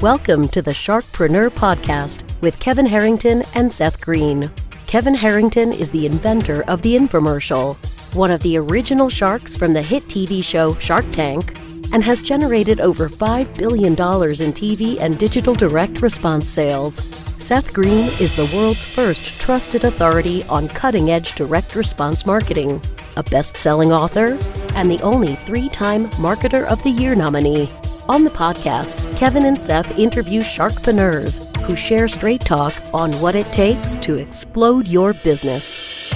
Welcome to the Sharkpreneur Podcast with Kevin Harrington and Seth Greene. Kevin Harrington is the inventor of the infomercial, one of the original sharks from the hit TV show Shark Tank, and has generated over $5 billion in TV and digital direct response sales. Seth Greene is the world's first trusted authority on cutting edge direct response marketing, a best selling author, and the only three time Marketer of the Year nominee. On the podcast, Kevin and Seth interview sharkpreneurs who share straight talk on what it takes to explode your business.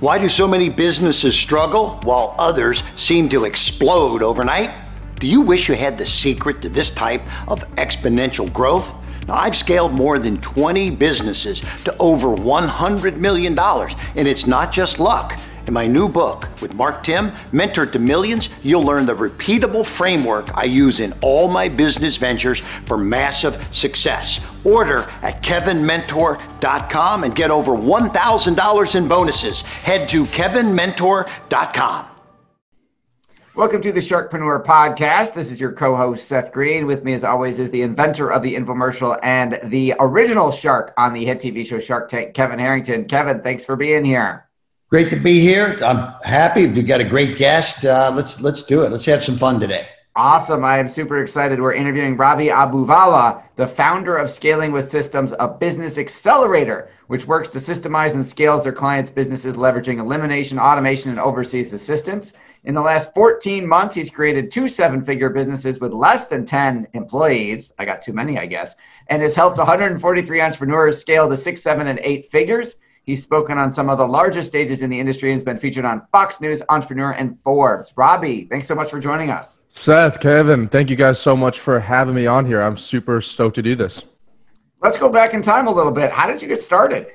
Why do so many businesses struggle while others seem to explode overnight? Do you wish you had the secret to this type of exponential growth? Now, I've scaled more than 20 businesses to over $100 million, and it's not just luck. In my new book with Mark Timm, Mentor to Millions, you'll learn the repeatable framework I use in all my business ventures for massive success. Order at kevinmentor.com and get over $1,000 in bonuses. Head to kevinmentor.com. Welcome to the Sharkpreneur Podcast. This is your co host, Seth Greene. With me, as always, is the inventor of the infomercial and the original shark on the hit TV show Shark Tank, Kevin Harrington. Kevin, thanks for being here. Great to be here. I'm happy. We got a great guest. Uh, let's let's do it. Let's have some fun today. Awesome. I am super excited. We're interviewing Ravi Abuvala, the founder of Scaling with Systems, a business accelerator, which works to systemize and scales their clients' businesses, leveraging elimination, automation, and overseas assistance. In the last 14 months, he's created two seven figure businesses with less than 10 employees. I got too many, I guess, and has helped 143 entrepreneurs scale to six, seven, and eight figures. He's spoken on some of the largest stages in the industry and has been featured on Fox News, Entrepreneur, and Forbes. Robbie, thanks so much for joining us. Seth, Kevin, thank you guys so much for having me on here. I'm super stoked to do this. Let's go back in time a little bit. How did you get started?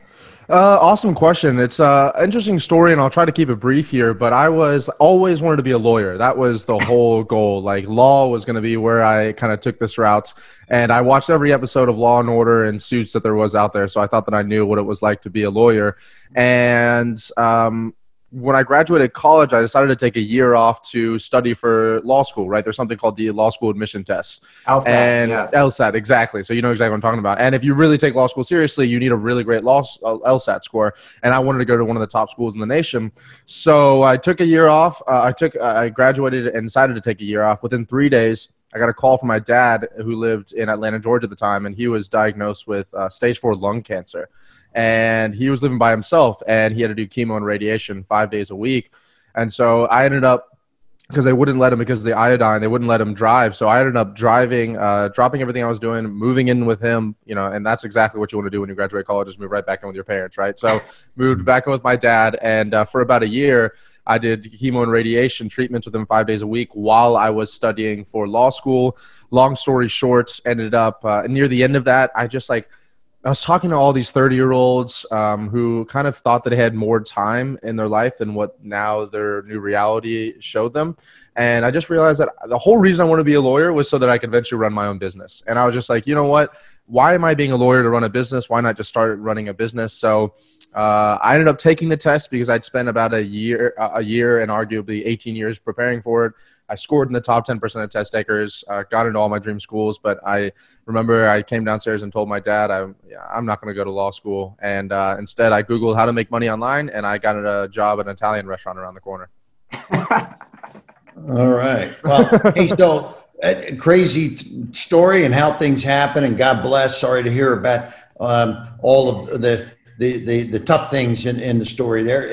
Uh, awesome question. It's an interesting story, and I'll try to keep it brief here. But I was always wanted to be a lawyer. That was the whole goal. Like law was going to be where I kind of took this route. And I watched every episode of Law and Order and Suits that there was out there, so I thought that I knew what it was like to be a lawyer. And um, when I graduated college, I decided to take a year off to study for law school, right? There's something called the law school admission test. LSAT, and yes. LSAT, exactly. So you know exactly what I'm talking about. And if you really take law school seriously, you need a really great law uh, LSAT score. And I wanted to go to one of the top schools in the nation. So I took a year off. Uh, I took, uh, I graduated and decided to take a year off. Within three days, I got a call from my dad who lived in Atlanta, Georgia at the time, and he was diagnosed with uh, stage four lung cancer and he was living by himself and he had to do chemo and radiation five days a week. And so i ended up because they wouldn't let him because of the iodine they wouldn't let him drive. So i ended up driving uh, dropping everything i was doing moving in with him you know and that's exactly what you want to do when you graduate college is move right back in with your parents right? So moved back in with my dad and uh, for about a year i did chemo and radiation treatments with him five days a week while i was studying for law school. Long story short ended up uh, near the end of that i just like I was talking to all these 30 year olds um, who kind of thought that they had more time in their life than what now their new reality showed them. And I just realized that the whole reason I want to be a lawyer was so that I could eventually run my own business. And I was just like, you know what? Why am I being a lawyer to run a business? Why not just start running a business? So uh, I ended up taking the test because I'd spent about a year, a year, and arguably 18 years preparing for it. I scored in the top 10% of test takers, uh, got into all my dream schools, but I remember I came downstairs and told my dad I'm, I'm not going to go to law school. And uh, instead, I Googled how to make money online, and I got a job at an Italian restaurant around the corner. all right. Well, hey, so crazy story and how things happen, and God bless. Sorry to hear about um, all of the the, the, the tough things in, in the story there.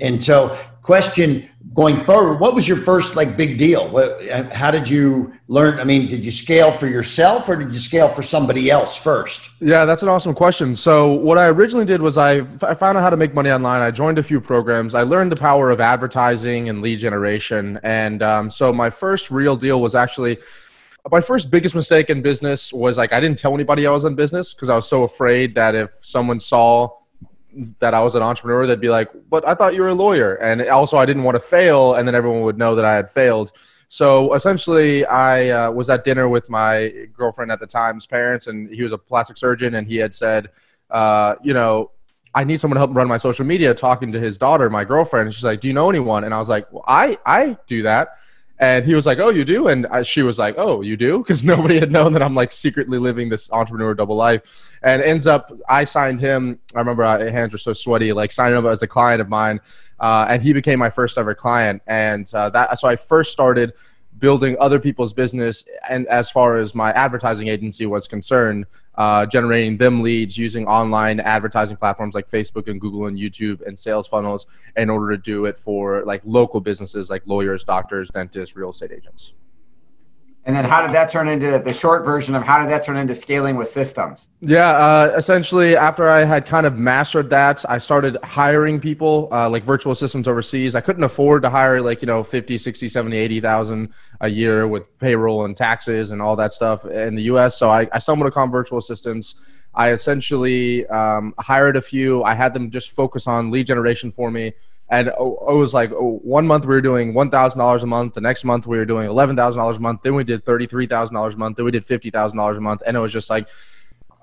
And so, question going forward, what was your first like big deal? What, how did you learn? I mean, did you scale for yourself or did you scale for somebody else first? Yeah, that's an awesome question. So, what I originally did was I, I found out how to make money online. I joined a few programs. I learned the power of advertising and lead generation. And um, so, my first real deal was actually my first biggest mistake in business was like I didn't tell anybody I was in business because I was so afraid that if someone saw that I was an entrepreneur, they'd be like, "But I thought you were a lawyer," and also I didn't want to fail, and then everyone would know that I had failed. So essentially, I uh, was at dinner with my girlfriend at the time's parents, and he was a plastic surgeon, and he had said, uh, "You know, I need someone to help run my social media." Talking to his daughter, my girlfriend, and she's like, "Do you know anyone?" And I was like, "Well, I I do that." And he was like, "Oh, you do?" And I, she was like, "Oh, you do?" Because nobody had known that I'm like secretly living this entrepreneur double life. And ends up, I signed him. I remember my hands were so sweaty. Like signing him as a client of mine, uh, and he became my first ever client. And uh, that so I first started building other people's business and as far as my advertising agency was concerned uh, generating them leads using online advertising platforms like facebook and google and youtube and sales funnels in order to do it for like local businesses like lawyers doctors dentists real estate agents and then how did that turn into the short version of how did that turn into scaling with systems? Yeah, uh, essentially after I had kind of mastered that, I started hiring people uh, like virtual assistants overseas. I couldn't afford to hire like, you know, 50, 60, 70, 80,000 a year with payroll and taxes and all that stuff in the US. So I, I stumbled upon virtual assistants. I essentially um, hired a few. I had them just focus on lead generation for me and it was like one month we were doing one thousand dollars a month. The next month we were doing eleven thousand dollars a month. Then we did thirty three thousand dollars a month. Then we did fifty thousand dollars a month, and it was just like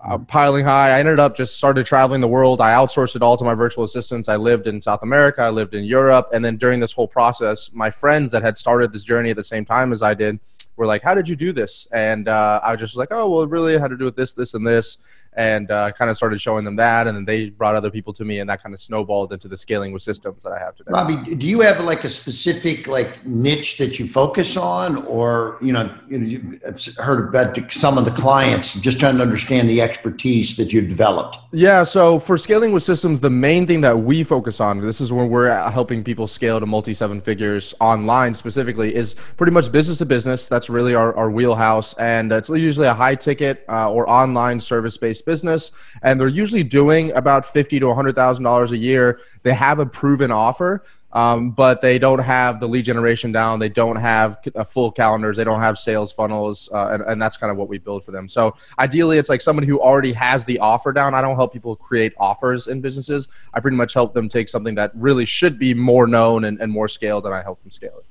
uh, piling high. I ended up just started traveling the world. I outsourced it all to my virtual assistants. I lived in South America. I lived in Europe, and then during this whole process, my friends that had started this journey at the same time as I did were like, "How did you do this?" And uh, I was just like, "Oh, well, it really, had to do with this, this, and this." And uh, kind of started showing them that and then they brought other people to me and that kind of snowballed into the scaling with systems that i have today. Robbie do you have like a specific like niche that you focus on? Or you know, you know you've heard about some of the clients just trying to understand the expertise that you've developed. Yeah so for scaling with systems the main thing that we focus on this is when we're helping people scale to multi seven figures online specifically is pretty much business to business. That's really our, our wheelhouse and it's usually a high ticket uh, or online service based business, and they're usually doing about fifty to hundred thousand dollars a year. They have a proven offer. Um, but they don't have the lead generation down. They don't have uh, full calendars. They don't have sales funnels, uh, and, and that's kind of what we build for them. So ideally, it's like somebody who already has the offer down. I don't help people create offers in businesses. I pretty much help them take something that really should be more known and, and more scaled, and I help them scale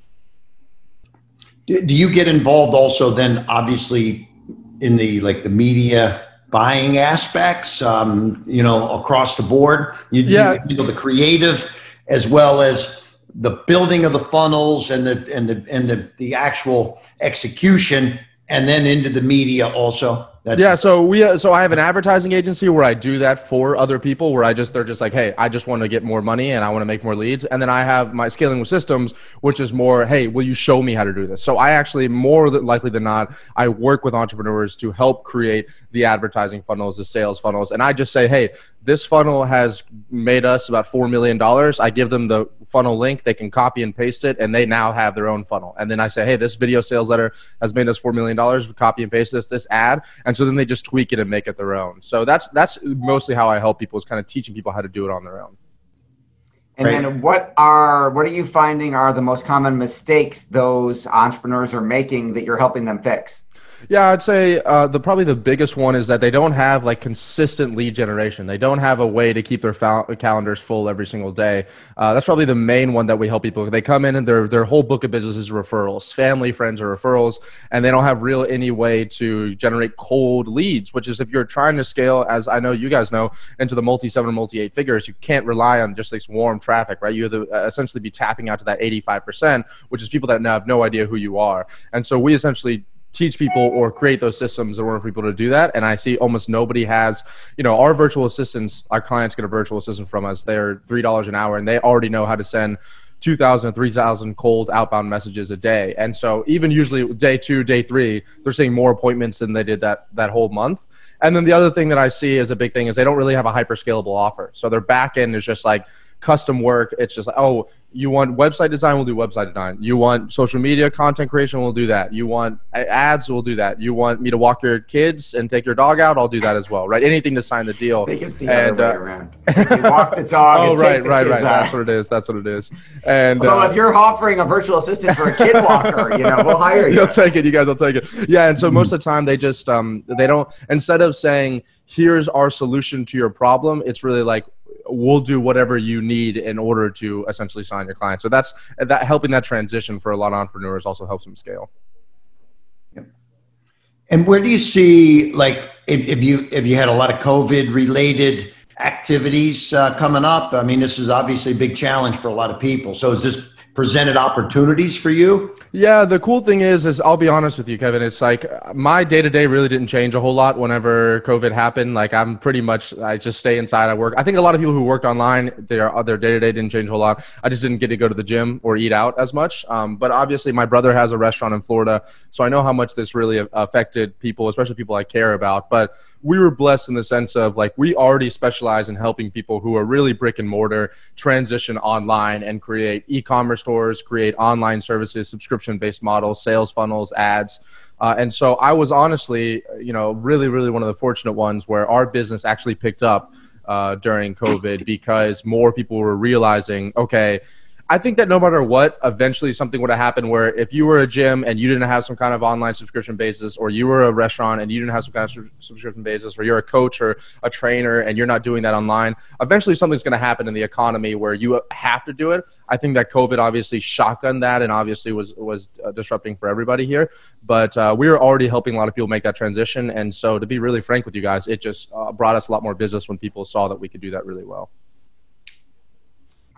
it. Do you get involved also then, obviously, in the like the media buying aspects, um, you know, across the board. You, yeah. You, you, know, the creative as well as the building of the funnels and the and the and the the actual execution, and then into the media also. That's yeah, so we uh, so I have an advertising agency where I do that for other people where I just they're just like, "Hey, I just want to get more money and I want to make more leads." And then I have my scaling with systems, which is more, "Hey, will you show me how to do this?" So I actually more likely than not, I work with entrepreneurs to help create the advertising funnels, the sales funnels, and I just say, "Hey, this funnel has made us about 4 million dollars." I give them the funnel link, they can copy and paste it and they now have their own funnel. And then I say, "Hey, this video sales letter has made us 4 million dollars, copy and paste this this ad." And and so then they just tweak it and make it their own. So that's that's mostly how I help people is kind of teaching people how to do it on their own. And right. then what are what are you finding are the most common mistakes those entrepreneurs are making that you're helping them fix? Yeah, I'd say uh, the probably the biggest one is that they don't have like consistent lead generation. They don't have a way to keep their cal- calendars full every single day. Uh, that's probably the main one that we help people. They come in and their their whole book of business is referrals, family, friends, or referrals, and they don't have real any way to generate cold leads. Which is if you're trying to scale, as I know you guys know, into the multi seven or multi eight figures, you can't rely on just this warm traffic, right? You have to uh, essentially be tapping out to that eighty five percent, which is people that now have no idea who you are. And so we essentially teach people or create those systems in order for people to do that. And I see almost nobody has, you know, our virtual assistants, our clients get a virtual assistant from us. They're $3 an hour and they already know how to send 2,000, 3,000 cold outbound messages a day. And so even usually day two, day three, they're seeing more appointments than they did that, that whole month. And then the other thing that I see as a big thing is they don't really have a hyper scalable offer. So their back end is just like, custom work. It's just like, oh, you want website design, we'll do website design. You want social media content creation, we'll do that. You want ads, we'll do that. You want me to walk your kids and take your dog out, I'll do that as well, right? Anything to sign the deal. The and, other way uh, around. You walk the dog. oh, right, right, right. Out. That's what it is. That's what it is. And Although uh, if you're offering a virtual assistant for a kid walker, you know, we'll hire you. You'll take it. You guys will take it. Yeah, and so most of the time they just um they don't instead of saying here's our solution to your problem, it's really like we'll do whatever you need in order to essentially sign your client. So that's that helping that transition for a lot of entrepreneurs also helps them scale. And where do you see like if, if you if you had a lot of COVID related activities uh, coming up? I mean, this is obviously a big challenge for a lot of people. So is this presented opportunities for you? Yeah, the cool thing is, is I'll be honest with you, Kevin. It's like my day to day really didn't change a whole lot whenever COVID happened. Like I'm pretty much, I just stay inside. I work. I think a lot of people who worked online, their their day to day didn't change a whole lot. I just didn't get to go to the gym or eat out as much. Um, but obviously, my brother has a restaurant in Florida, so I know how much this really affected people, especially people I care about. But we were blessed in the sense of like we already specialize in helping people who are really brick and mortar transition online and create e-commerce stores, create online services, subscription based models, sales funnels, ads. Uh, and so I was honestly, you know, really, really one of the fortunate ones where our business actually picked up uh, during COVID because more people were realizing, okay, I think that no matter what, eventually something would have happened where if you were a gym and you didn't have some kind of online subscription basis, or you were a restaurant and you didn't have some kind of subscription basis, or you're a coach or a trainer and you're not doing that online, eventually something's going to happen in the economy where you have to do it. I think that COVID obviously shotgunned that and obviously was was uh, disrupting for everybody here. But uh, we were already helping a lot of people make that transition, and so to be really frank with you guys, it just uh, brought us a lot more business when people saw that we could do that really well.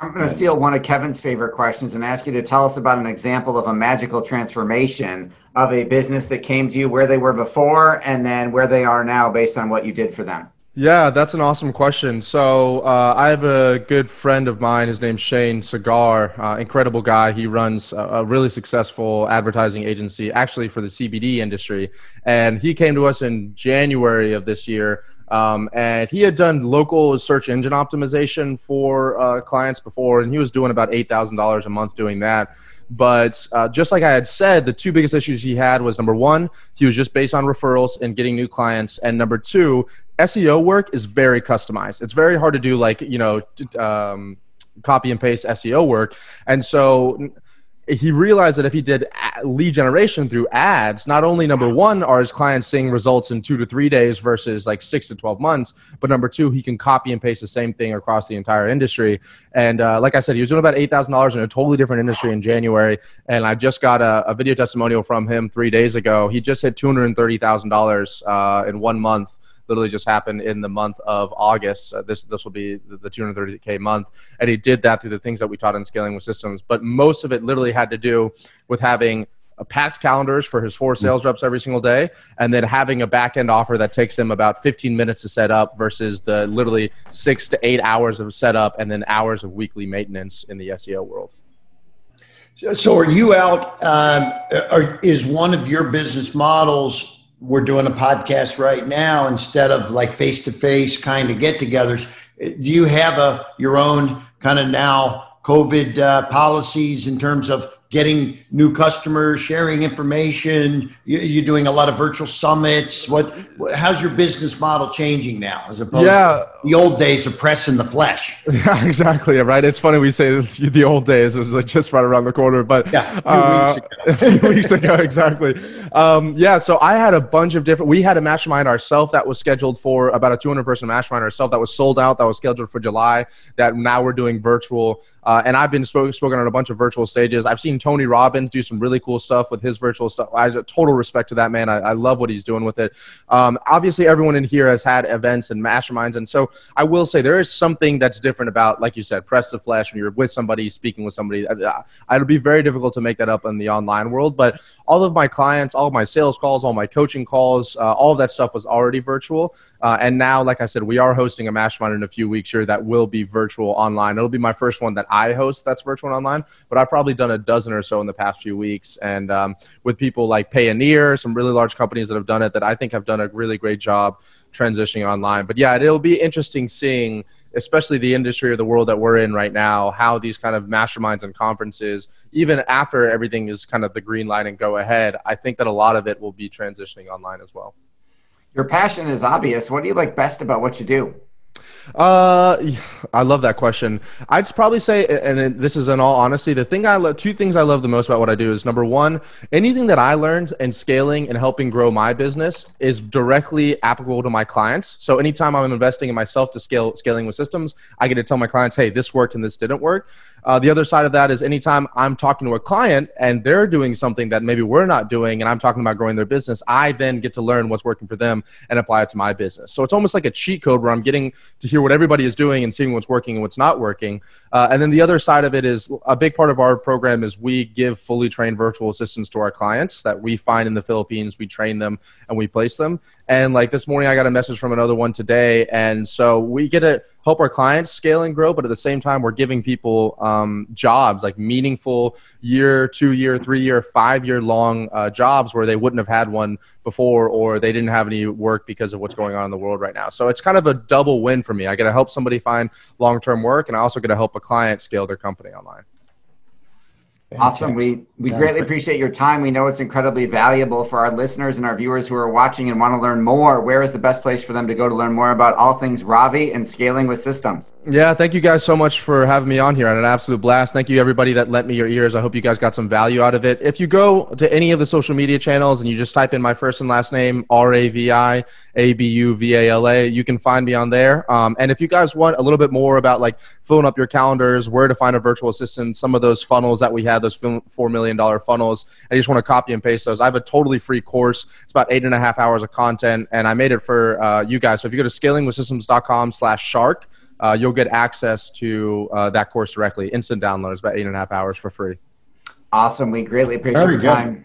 I'm going to steal one of Kevin's favorite questions and ask you to tell us about an example of a magical transformation of a business that came to you where they were before and then where they are now based on what you did for them. Yeah, that's an awesome question. So uh, I have a good friend of mine. His name's Shane Cigar. Uh, incredible guy. He runs a, a, really successful advertising agency, actually for the CBD industry. And he came to us in January of this year um, and he had done local search engine optimization for uh, clients before, and he was doing about $8,000 a month doing that. But uh, just like I had said, the two biggest issues he had was number one, he was just based on referrals and getting new clients. And number two, SEO work is very customized. It's very hard to do, like, you know, um, copy and paste SEO work. And so he realized that if he did lead generation through ads, not only number one are his clients seeing results in two to three days versus like six to 12 months, but number two, he can copy and paste the same thing across the entire industry. And uh, like I said, he was doing about $8,000 in a totally different industry in January. And I just got a, a video testimonial from him three days ago. He just hit $230,000 uh, in one month literally just happened in the month of August. Uh, this this will be the, the 230k month, and he did that through the things that we taught in scaling with systems. But most of it literally had to do with having a packed calendars for his four sales reps every single day, and then having a back end offer that takes him about 15 minutes to set up versus the literally six to eight hours of setup and then hours of weekly maintenance in the SEO world. So, are you out? Um, are, is one of your business models we're doing a podcast right now instead of like face to face kind of get togethers. Do you have a your own kind of now COVID uh, policies in terms of getting new customers, sharing information? You, are doing a lot of virtual summits. What? How's your business model changing now, as opposed yeah. to the old days of press in the flesh? Yeah, exactly. Right. It's funny we say the old days. It was like just right around the corner, but yeah, a few uh, weeks ago. a few weeks ago, exactly. Um, yeah. So I had a bunch of different. We had a mastermind ourselves that was scheduled for about a 200 person mastermind ourselves that was sold out. That was scheduled for July. That now we're doing virtual. Uh, and I've been spoken, spoken on a bunch of virtual stages. I've seen Tony Robbins do some really cool stuff with his virtual stuff. I have total respect to that man. I, I love what he's doing with it. Um, obviously, everyone in here has had events and masterminds, and so I will say there is something that's different about, like you said, press the flesh when you're with somebody, speaking with somebody. Uh, it'll be very difficult to make that up in the online world. But all of my clients, all of my sales calls, all my coaching calls, uh, all of that stuff was already virtual. Uh, and now, like I said, we are hosting a mastermind in a few weeks here that will be virtual online. It'll be my first one that I host that's virtual online, but I've probably done a dozen or so in the past few weeks. And um, with people like Payoneer, some really large companies that have done it that I think have done a really great job transitioning online. But yeah, it'll be interesting seeing, especially the industry or the world that we're in right now, how these kind of masterminds and conferences, even after everything is kind of the green light and go ahead, I think that a lot of it will be transitioning online as well. Your passion is obvious. What do you like best about what you do? Uh, I love that question. I'd probably say, and this is in all honesty, the thing I love, two things I love the most about what I do is number one, anything that I learned in scaling and helping grow my business is directly applicable to my clients. So anytime I'm investing in myself to scale scaling with systems, I get to tell my clients, hey, this worked and this didn't work. Uh, the other side of that is anytime I'm talking to a client and they're doing something that maybe we're not doing, and I'm talking about growing their business, I then get to learn what's working for them and apply it to my business. So it's almost like a cheat code where I'm getting to hear what everybody is doing and seeing what's working and what's not working. Uh, and then the other side of it is a big part of our program is we give fully trained virtual assistants to our clients that we find in the Philippines. We train them and we place them. And like this morning, I got a message from another one today. And so we get to help our clients scale and grow, but at the same time, we're giving people um, jobs like meaningful year, two year, three year, five year long uh, jobs where they wouldn't have had one before or they didn't have any work because of what's going on in the world right now. So it's kind of a double win for me. I get to help somebody find long term work, and I also get to help a client scale their company online. Awesome. We we greatly appreciate your time. We know it's incredibly valuable for our listeners and our viewers who are watching and want to learn more. Where is the best place for them to go to learn more about all things Ravi and scaling with systems? Yeah, thank you guys so much for having me on here. I had an absolute blast. Thank you everybody that lent me your ears. I hope you guys got some value out of it. If you go to any of the social media channels and you just type in my first and last name R A V I A B U V A L A, you can find me on there. Um, and if you guys want a little bit more about like filling up your calendars, where to find a virtual assistant, some of those funnels that we had, those four million dollar funnels. I just want to copy and paste those. I have a totally free course. It's about eight and a half hours of content, and I made it for uh, you guys. So if you go to scalingwithsystems.com/shark, uh, you'll get access to uh, that course directly, instant download. It's about eight and a half hours for free. Awesome. We greatly appreciate your time.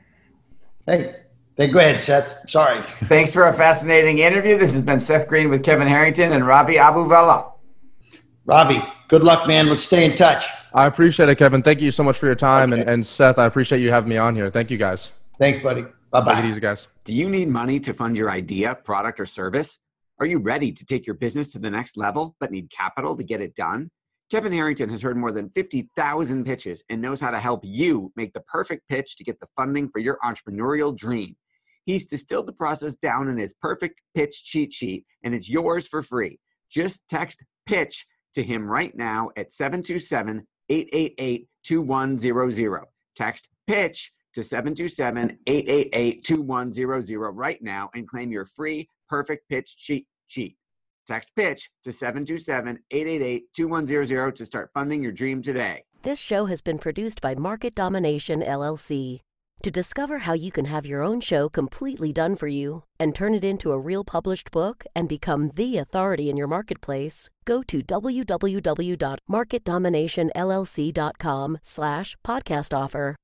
Hey. Hey, go ahead, Seth. Sorry. Thanks for a fascinating interview. This has been Seth Greene with Kevin Harrington and Ravi Abuvala. Ravi, good luck, man. Let's stay in touch. I appreciate it, Kevin. Thank you so much for your time. Okay. And, and Seth, I appreciate you having me on here. Thank you, guys. Thanks, buddy. Bye bye. Take it easy, guys. Do you need money to fund your idea, product, or service? Are you ready to take your business to the next level but need capital to get it done? Kevin Harrington has heard more than 50,000 pitches and knows how to help you make the perfect pitch to get the funding for your entrepreneurial dream. He's distilled the process down in his perfect pitch cheat sheet, and it's yours for free. Just text pitch to him right now at 727 888 2100. Text pitch to 727 888 2100 right now and claim your free perfect pitch cheat sheet. Text pitch to 727 888 2100 to start funding your dream today. This show has been produced by Market Domination LLC. To discover how you can have your own show completely done for you and turn it into a real published book and become the authority in your marketplace, go to www.marketdominationllc.com slash podcast offer.